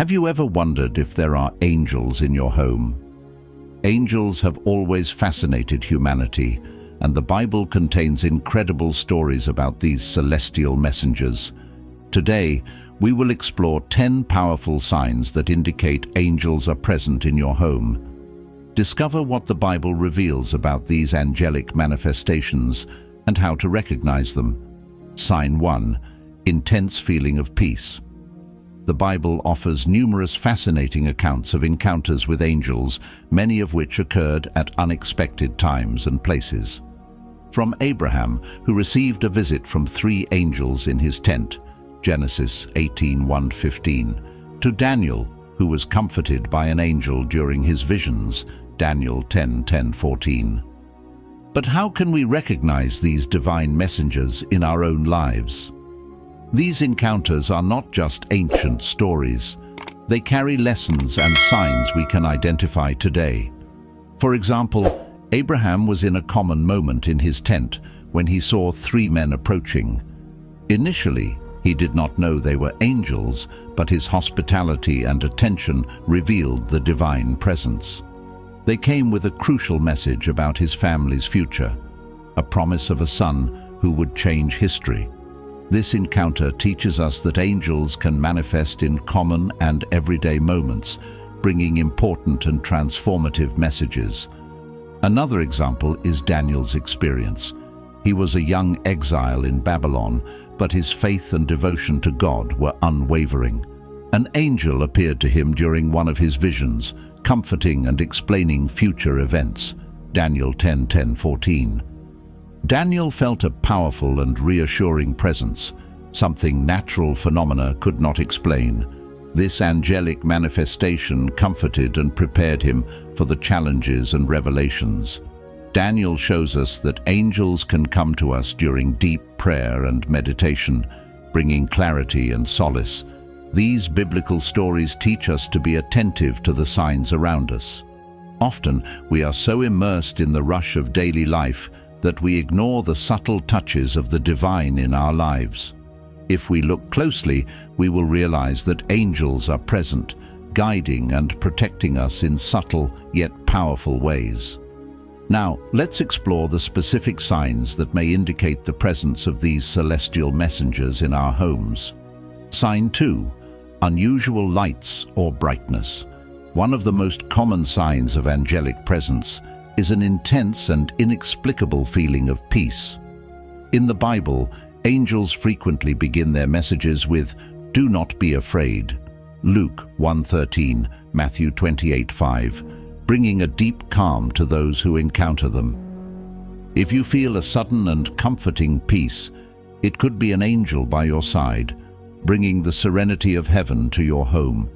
Have you ever wondered if there are angels in your home? Angels have always fascinated humanity, and the Bible contains incredible stories about these celestial messengers. Today, we will explore 10 powerful signs that indicate angels are present in your home. Discover what the Bible reveals about these angelic manifestations and how to recognize them. Sign 1. Intense feeling of peace. The Bible offers numerous fascinating accounts of encounters with angels, many of which occurred at unexpected times and places. From Abraham, who received a visit from three angels in his tent, Genesis 18.1.15, to Daniel, who was comforted by an angel during his visions, Daniel 10.10.14. But how can we recognize these divine messengers in our own lives? These encounters are not just ancient stories. They carry lessons and signs we can identify today. For example, Abraham was in a common moment in his tent when he saw three men approaching. Initially, he did not know they were angels, but his hospitality and attention revealed the divine presence. They came with a crucial message about his family's future, a promise of a son who would change history. This encounter teaches us that angels can manifest in common and everyday moments, bringing important and transformative messages. Another example is Daniel's experience. He was a young exile in Babylon, but his faith and devotion to God were unwavering. An angel appeared to him during one of his visions, comforting and explaining future events. Daniel 10, 10, 14. Daniel felt a powerful and reassuring presence, something natural phenomena could not explain. This angelic manifestation comforted and prepared him for the challenges and revelations. Daniel shows us that angels can come to us during deep prayer and meditation, bringing clarity and solace. These biblical stories teach us to be attentive to the signs around us. Often, we are so immersed in the rush of daily life that we ignore the subtle touches of the divine in our lives. If we look closely, we will realize that angels are present, guiding and protecting us in subtle yet powerful ways. Now, let's explore the specific signs that may indicate the presence of these celestial messengers in our homes. Sign 2. Unusual lights or brightness. One of the most common signs of angelic presence is an intense and inexplicable feeling of peace. In the Bible, Angels frequently begin their messages with, Do not be afraid. Luke 1.13, Matthew 28.5, bringing a deep calm to those who encounter them. If you feel a sudden and comforting peace, it could be an angel by your side, bringing the serenity of heaven to your home.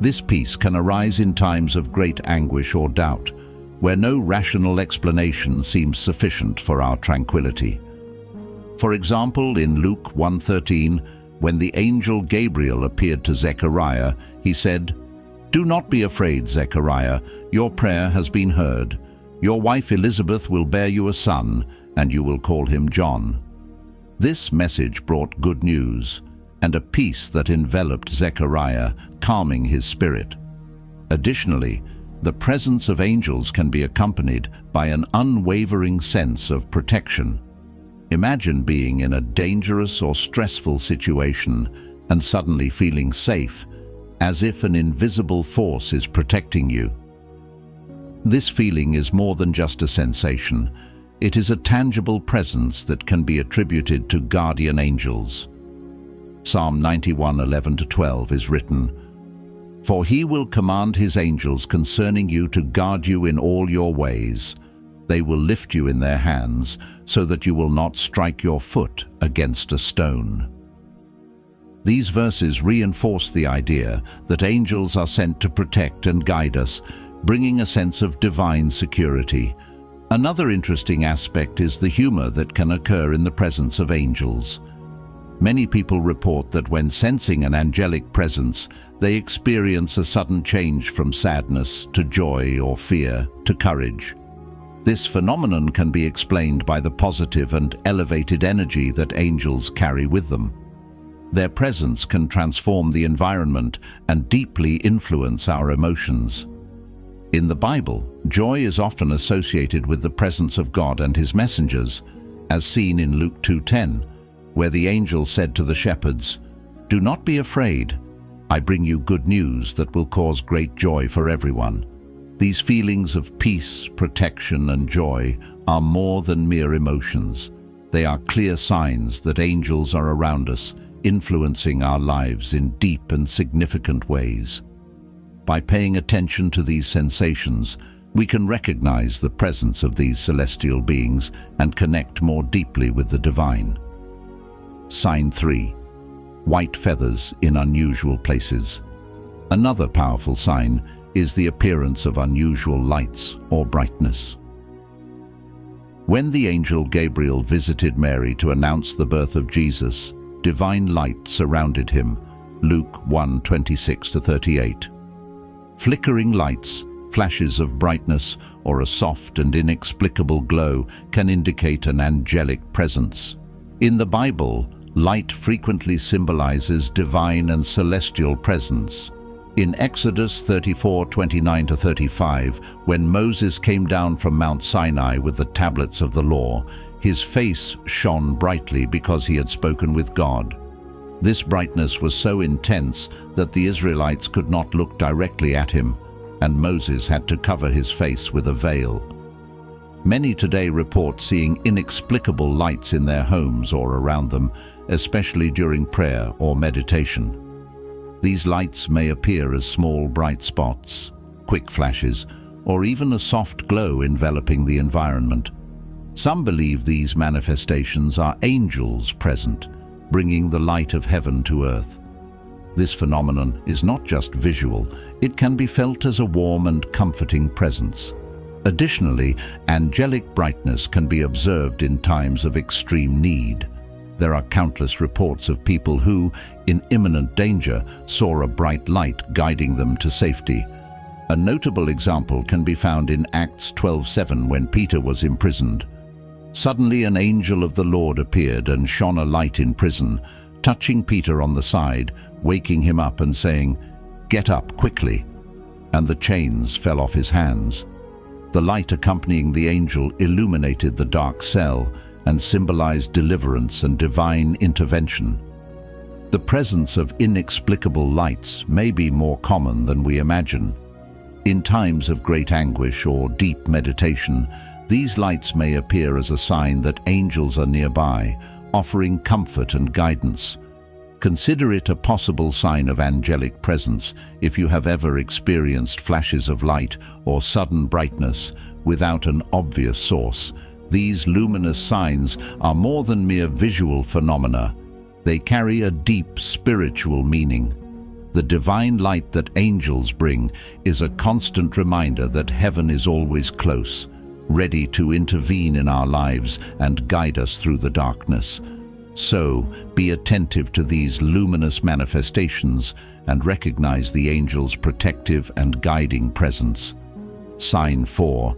This peace can arise in times of great anguish or doubt, where no rational explanation seems sufficient for our tranquility. For example, in Luke 1.13, when the angel Gabriel appeared to Zechariah, he said, Do not be afraid, Zechariah, your prayer has been heard. Your wife Elizabeth will bear you a son, and you will call him John. This message brought good news, and a peace that enveloped Zechariah, calming his spirit. Additionally, the presence of angels can be accompanied by an unwavering sense of protection. Imagine being in a dangerous or stressful situation and suddenly feeling safe, as if an invisible force is protecting you. This feeling is more than just a sensation. It is a tangible presence that can be attributed to guardian angels. Psalm 91, 11-12 is written, For he will command his angels concerning you to guard you in all your ways. They will lift you in their hands, so that you will not strike your foot against a stone. These verses reinforce the idea that angels are sent to protect and guide us, bringing a sense of divine security. Another interesting aspect is the humor that can occur in the presence of angels. Many people report that when sensing an angelic presence, they experience a sudden change from sadness to joy or fear to courage. This phenomenon can be explained by the positive and elevated energy that angels carry with them. Their presence can transform the environment and deeply influence our emotions. In the Bible, joy is often associated with the presence of God and his messengers, as seen in Luke 2.10, where the angel said to the shepherds, Do not be afraid. I bring you good news that will cause great joy for everyone. These feelings of peace, protection and joy are more than mere emotions. They are clear signs that angels are around us, influencing our lives in deep and significant ways. By paying attention to these sensations, we can recognize the presence of these celestial beings and connect more deeply with the divine. Sign 3 white feathers in unusual places. Another powerful sign is the appearance of unusual lights or brightness. When the angel Gabriel visited Mary to announce the birth of Jesus, divine light surrounded him, Luke 1, 26-38. Flickering lights, flashes of brightness, or a soft and inexplicable glow can indicate an angelic presence. In the Bible, light frequently symbolizes divine and celestial presence. In Exodus 34, 29-35, when Moses came down from Mount Sinai with the tablets of the law, his face shone brightly because he had spoken with God. This brightness was so intense that the Israelites could not look directly at him, and Moses had to cover his face with a veil. Many today report seeing inexplicable lights in their homes or around them, especially during prayer or meditation. These lights may appear as small bright spots, quick flashes, or even a soft glow enveloping the environment. Some believe these manifestations are angels present, bringing the light of heaven to earth. This phenomenon is not just visual, it can be felt as a warm and comforting presence. Additionally, angelic brightness can be observed in times of extreme need. There are countless reports of people who, in imminent danger, saw a bright light guiding them to safety. A notable example can be found in Acts 12.7 when Peter was imprisoned. Suddenly an angel of the Lord appeared and shone a light in prison, touching Peter on the side, waking him up and saying, Get up quickly. And the chains fell off his hands. The light accompanying the angel illuminated the dark cell, and symbolized deliverance and divine intervention. The presence of inexplicable lights may be more common than we imagine. In times of great anguish or deep meditation, these lights may appear as a sign that angels are nearby, offering comfort and guidance. Consider it a possible sign of angelic presence if you have ever experienced flashes of light or sudden brightness without an obvious source, these luminous signs are more than mere visual phenomena. They carry a deep spiritual meaning. The divine light that angels bring is a constant reminder that heaven is always close, ready to intervene in our lives and guide us through the darkness. So, be attentive to these luminous manifestations and recognize the angel's protective and guiding presence. Sign 4.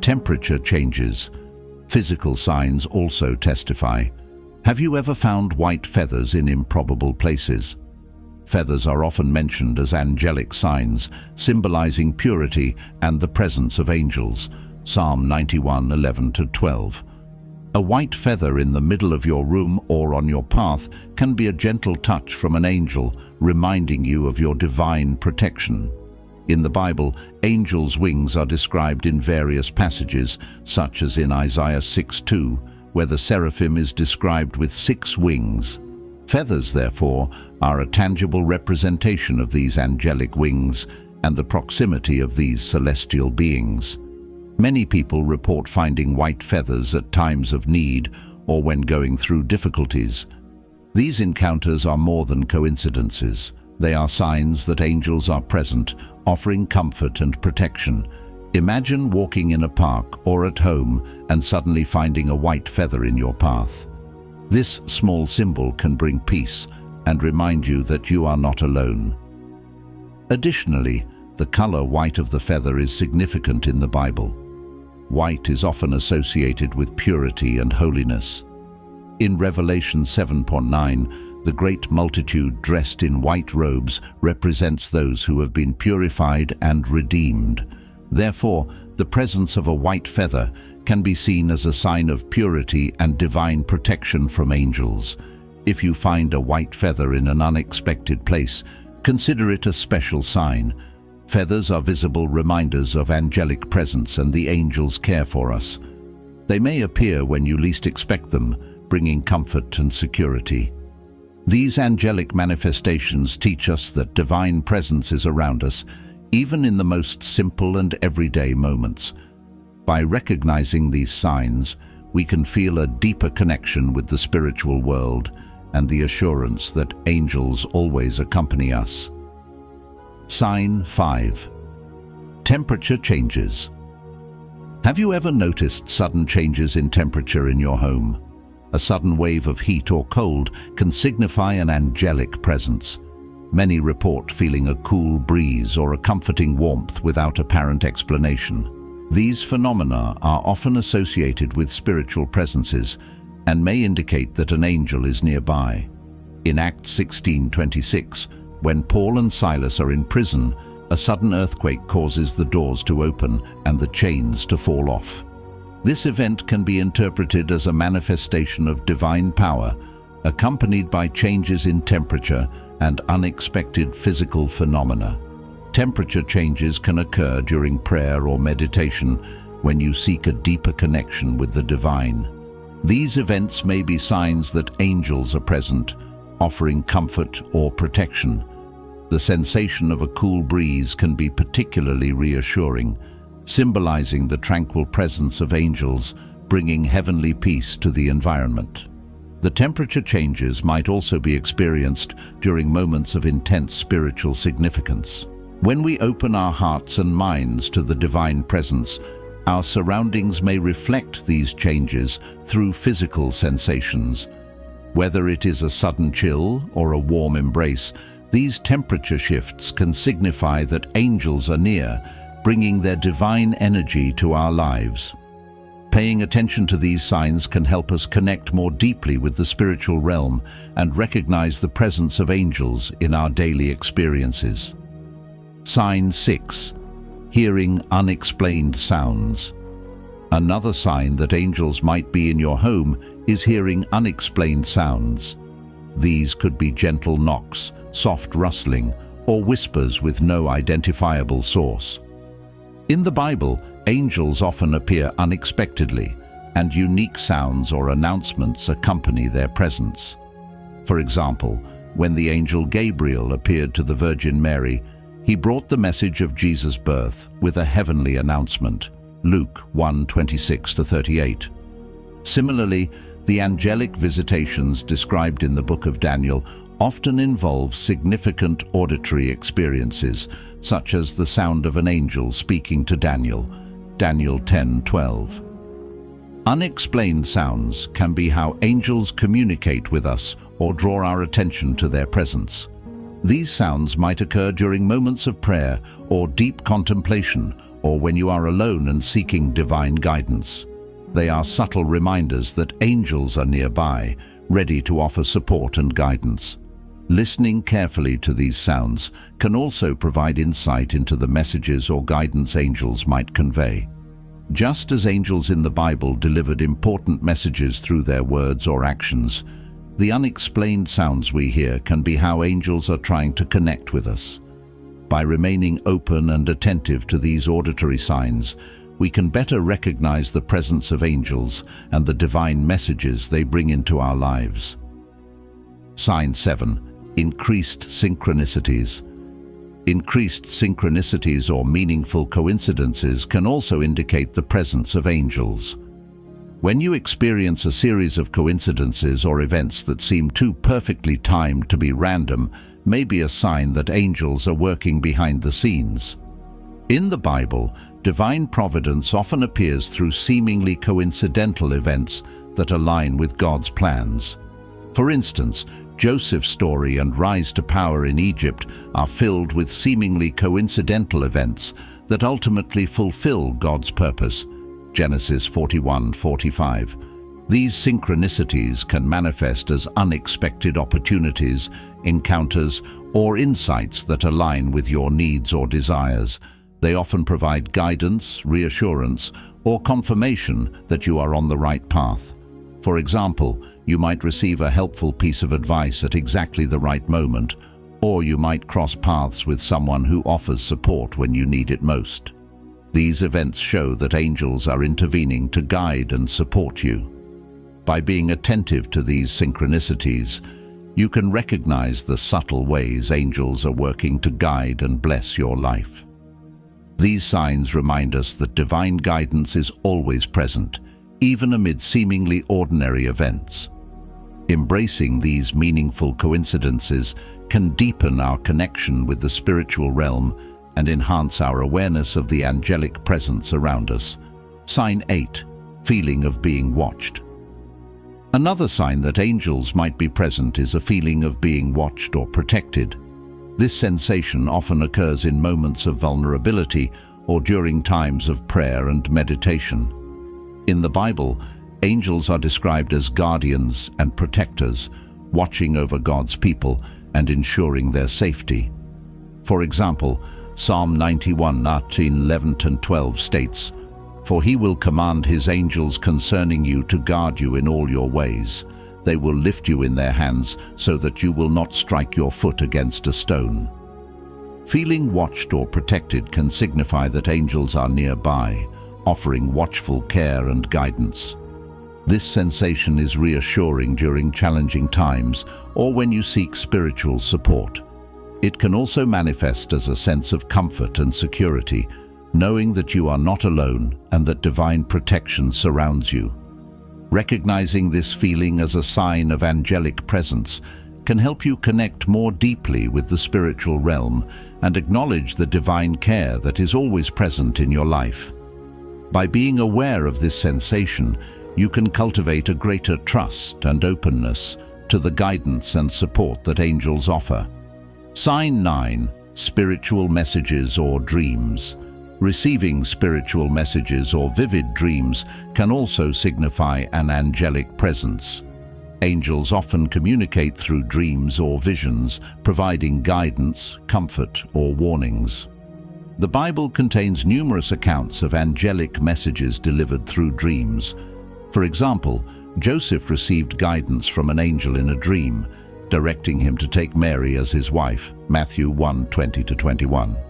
Temperature changes. Physical signs also testify. Have you ever found white feathers in improbable places? Feathers are often mentioned as angelic signs, symbolizing purity and the presence of angels. Psalm 91, 11-12. A white feather in the middle of your room or on your path can be a gentle touch from an angel, reminding you of your divine protection. In the Bible, angels' wings are described in various passages, such as in Isaiah 6.2, where the seraphim is described with six wings. Feathers, therefore, are a tangible representation of these angelic wings and the proximity of these celestial beings. Many people report finding white feathers at times of need or when going through difficulties. These encounters are more than coincidences. They are signs that angels are present, offering comfort and protection. Imagine walking in a park or at home and suddenly finding a white feather in your path. This small symbol can bring peace and remind you that you are not alone. Additionally, the color white of the feather is significant in the Bible. White is often associated with purity and holiness. In Revelation 7.9, The great multitude dressed in white robes represents those who have been purified and redeemed. Therefore, the presence of a white feather can be seen as a sign of purity and divine protection from angels. If you find a white feather in an unexpected place, consider it a special sign. Feathers are visible reminders of angelic presence and the angels care for us. They may appear when you least expect them, bringing comfort and security. These angelic manifestations teach us that divine presence is around us, even in the most simple and everyday moments. By recognizing these signs, we can feel a deeper connection with the spiritual world and the assurance that angels always accompany us. Sign 5. Temperature changes. Have you ever noticed sudden changes in temperature in your home? A sudden wave of heat or cold can signify an angelic presence. Many report feeling a cool breeze or a comforting warmth without apparent explanation. These phenomena are often associated with spiritual presences and may indicate that an angel is nearby. In Acts 16:26, when Paul and Silas are in prison, a sudden earthquake causes the doors to open and the chains to fall off. This event can be interpreted as a manifestation of divine power, accompanied by changes in temperature and unexpected physical phenomena. Temperature changes can occur during prayer or meditation when you seek a deeper connection with the divine. These events may be signs that angels are present, offering comfort or protection. The sensation of a cool breeze can be particularly reassuring, symbolizing the tranquil presence of angels, bringing heavenly peace to the environment. The temperature changes might also be experienced during moments of intense spiritual significance. When we open our hearts and minds to the divine presence, our surroundings may reflect these changes through physical sensations. Whether it is a sudden chill or a warm embrace, these temperature shifts can signify that angels are near, bringing their divine energy to our lives. Paying attention to these signs can help us connect more deeply with the spiritual realm and recognize the presence of angels in our daily experiences. Sign 6. Hearing unexplained sounds. Another sign that angels might be in your home is hearing unexplained sounds. These could be gentle knocks, soft rustling, or whispers with no identifiable source. In the Bible, angels often appear unexpectedly, and unique sounds or announcements accompany their presence. For example, when the angel Gabriel appeared to the Virgin Mary, he brought the message of Jesus' birth with a heavenly announcement, Luke 1, 26-38. Similarly, the angelic visitations described in the book of Daniel often involve significant auditory experiences, such as the sound of an angel speaking to Daniel, Daniel 10:12. Unexplained sounds can be how angels communicate with us or draw our attention to their presence. These sounds might occur during moments of prayer or deep contemplation or when you are alone and seeking divine guidance. They are subtle reminders that angels are nearby, ready to offer support and guidance. Listening carefully to these sounds can also provide insight into the messages or guidance angels might convey. Just as angels in the Bible delivered important messages through their words or actions, the unexplained sounds we hear can be how angels are trying to connect with us. By remaining open and attentive to these auditory signs, we can better recognize the presence of angels and the divine messages they bring into our lives. Sign 7. Increased Synchronicities Increased synchronicities or meaningful coincidences can also indicate the presence of angels. When you experience a series of coincidences or events that seem too perfectly timed to be random, may be a sign that angels are working behind the scenes. In the Bible, divine providence often appears through seemingly coincidental events that align with God's plans. For instance, Joseph's story and rise to power in Egypt are filled with seemingly coincidental events that ultimately fulfill God's purpose. Genesis 41:45. These synchronicities can manifest as unexpected opportunities, encounters, or insights that align with your needs or desires. They often provide guidance, reassurance, or confirmation that you are on the right path. For example, you might receive a helpful piece of advice at exactly the right moment, or you might cross paths with someone who offers support when you need it most. These events show that angels are intervening to guide and support you. By being attentive to these synchronicities, you can recognize the subtle ways angels are working to guide and bless your life. These signs remind us that divine guidance is always present, even amid seemingly ordinary events. Embracing these meaningful coincidences can deepen our connection with the spiritual realm and enhance our awareness of the angelic presence around us. Sign 8. Feeling of being watched. Another sign that angels might be present is a feeling of being watched or protected. This sensation often occurs in moments of vulnerability or during times of prayer and meditation. In the Bible, angels are described as guardians and protectors, watching over God's people and ensuring their safety. For example, Psalm 91, 19, 11 and 12 states, for he will command his angels concerning you to guard you in all your ways. They will lift you in their hands so that you will not strike your foot against a stone. Feeling watched or protected can signify that angels are nearby, offering watchful care and guidance. This sensation is reassuring during challenging times or when you seek spiritual support. It can also manifest as a sense of comfort and security, knowing that you are not alone and that divine protection surrounds you. Recognizing this feeling as a sign of angelic presence can help you connect more deeply with the spiritual realm and acknowledge the divine care that is always present in your life. By being aware of this sensation, you can cultivate a greater trust and openness to the guidance and support that angels offer. Sign 9. Spiritual Messages or Dreams Receiving spiritual messages or vivid dreams can also signify an angelic presence. Angels often communicate through dreams or visions, providing guidance, comfort, or warnings. The Bible contains numerous accounts of angelic messages delivered through dreams. For example, Joseph received guidance from an angel in a dream, directing him to take Mary as his wife, Matthew 1, 20-21.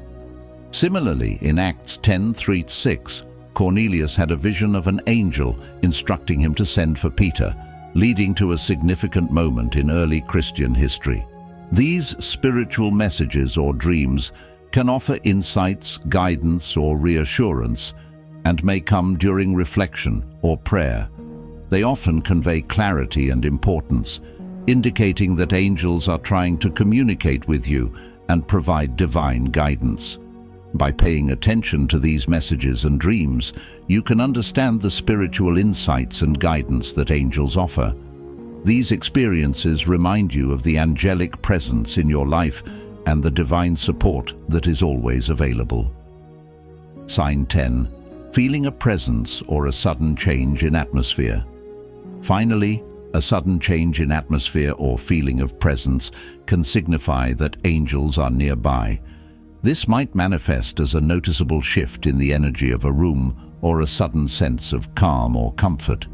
Similarly, in Acts 10, 3-6, Cornelius had a vision of an angel instructing him to send for Peter, leading to a significant moment in early Christian history. These spiritual messages or dreams can offer insights, guidance or reassurance and may come during reflection or prayer. They often convey clarity and importance, indicating that angels are trying to communicate with you and provide divine guidance. By paying attention to these messages and dreams, you can understand the spiritual insights and guidance that angels offer. These experiences remind you of the angelic presence in your life and the divine support that is always available. Sign 10. Feeling a presence or a sudden change in atmosphere. Finally, a sudden change in atmosphere or feeling of presence can signify that angels are nearby. This might manifest as a noticeable shift in the energy of a room or a sudden sense of calm or comfort.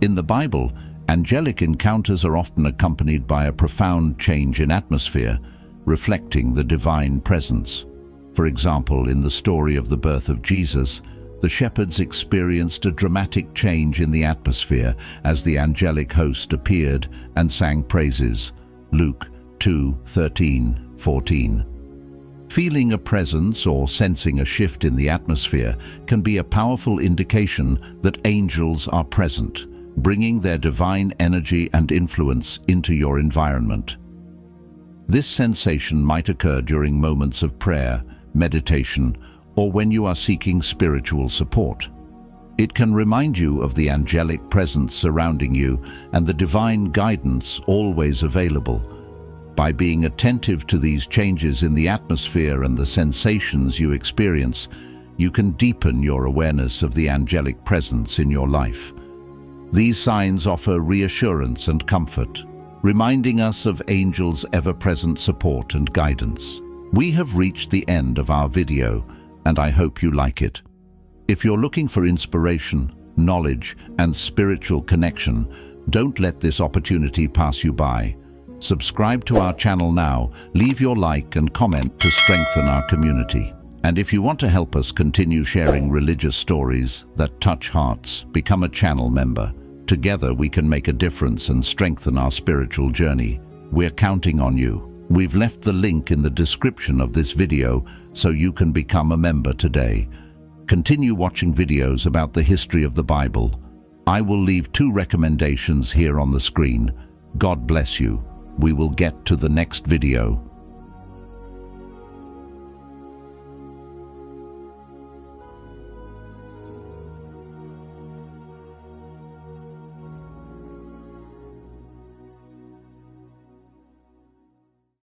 In the Bible, angelic encounters are often accompanied by a profound change in atmosphere, reflecting the divine presence. For example, in the story of the birth of Jesus, the shepherds experienced a dramatic change in the atmosphere as the angelic host appeared and sang praises. Luke 2, 13, 14. Feeling a presence or sensing a shift in the atmosphere can be a powerful indication that angels are present, bringing their divine energy and influence into your environment. This sensation might occur during moments of prayer, meditation, or when you are seeking spiritual support. It can remind you of the angelic presence surrounding you and the divine guidance always available. By being attentive to these changes in the atmosphere and the sensations you experience, you can deepen your awareness of the angelic presence in your life. These signs offer reassurance and comfort, reminding us of angels' ever-present support and guidance. We have reached the end of our video, and I hope you like it. If you're looking for inspiration, knowledge, and spiritual connection, don't let this opportunity pass you by. Subscribe to our channel now, leave your like and comment to strengthen our community. And if you want to help us continue sharing religious stories that touch hearts, become a channel member. Together we can make a difference and strengthen our spiritual journey. We're counting on you. We've left the link in the description of this video so you can become a member today. Continue watching videos about the history of the Bible. I will leave two recommendations here on the screen. God bless you. We will get to the next video.